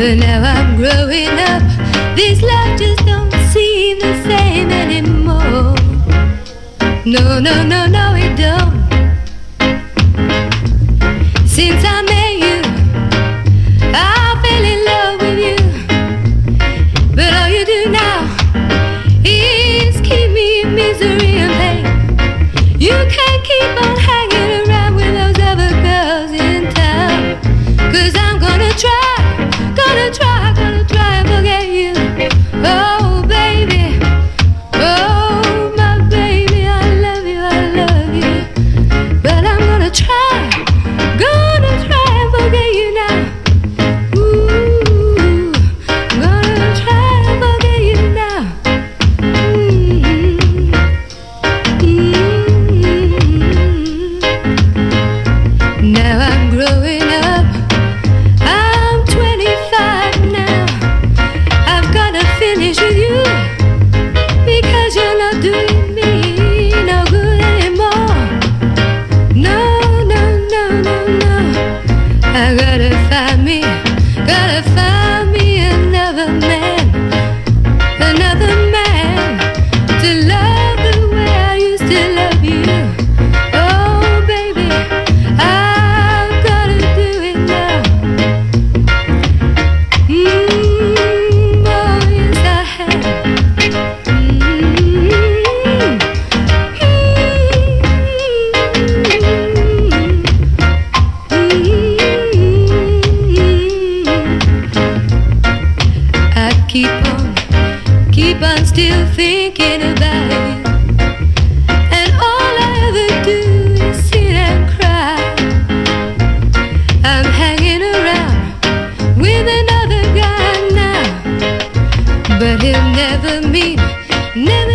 But now I'm growing up, this love just don't seem the same anymore. No, no, no, no, it don't. I gotta keep on, keep on still thinking about you. And all I ever do is sit and cry. I'm hanging around with another guy now, but he'll never meet, never.